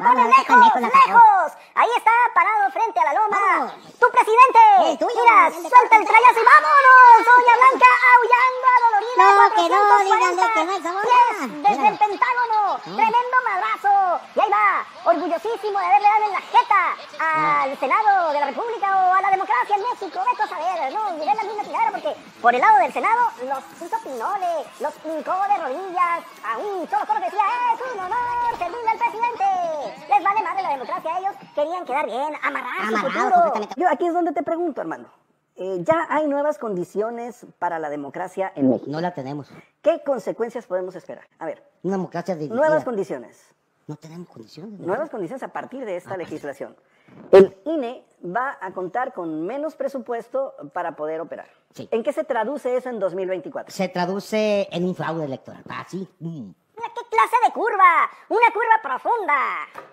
la lejos, lejos. Ahí está, parado frente a la loma. ¡Tu presidente! Eh, tuyo, Mira, el suelta el trayazo y vámonos. Doña Blanca aullando a Dolorina. No, que no, 440 díganle que no pies Desde Mira. el Pentágono. Tremendo madrazo. Y ahí va, orgullosísimo de haberle dado en la jeta al Senado de la República o a la democracia en México. Vete a saber, ¿no? Ven la misma tiradera porque por el lado del Senado los hizo pinole, los hincó de rodillas. A un solo coro que decía, es un honor servirle al presidente. A ellos. Querían quedar bien, amarrar su completamente. Yo aquí es donde te pregunto, Armando. Eh, ya hay nuevas condiciones para la democracia en México. No la tenemos. ¿Qué consecuencias podemos esperar? A ver, Una democracia dividida. nuevas condiciones. No tenemos condiciones. ¿no? Nuevas condiciones a partir de esta legislación. El INE va a contar con menos presupuesto para poder operar. Sí. ¿En qué se traduce eso en 2024? Se traduce en un fraude electoral. Así. mm. Mira qué clase de curva, una curva profunda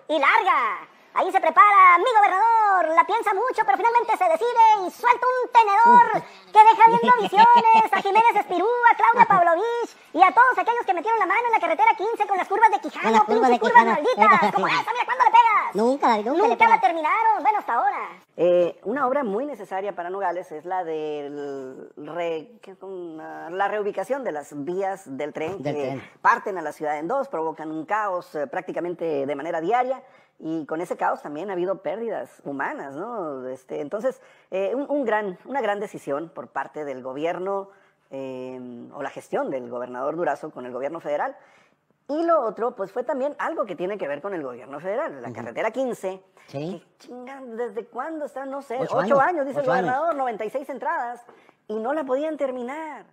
y larga. Ahí se prepara mi gobernador, la piensa mucho, pero finalmente se decide y suelta un tenedor que deja viendo visiones a Jiménez Espirú, a Claudia Pavlovich y a todos aquellos que metieron la mano en la carretera 15 con las curvas de Quijano, curva pinches de curvas malditas, como esa, mira cuándo Nunca, nunca, le Nunca la terminaron, bueno, hasta ahora. Eh, una obra muy necesaria para Nogales es la de la reubicación de las vías del tren Del que tren. parten a la ciudad en dos, provocan un caos eh, prácticamente de manera diaria y con ese caos también ha habido pérdidas humanas, ¿no? Este, entonces, eh, un, un gran, una gran decisión por parte del gobierno eh, o la gestión del gobernador Durazo con el gobierno federal. Y lo otro, pues fue también algo que tiene que ver con el gobierno federal, la carretera 15. Sí. que chingan, ¿desde cuándo está? No sé, Ocho ocho, años, años, dice ocho el años. gobernador, 96 entradas, y no la podían terminar.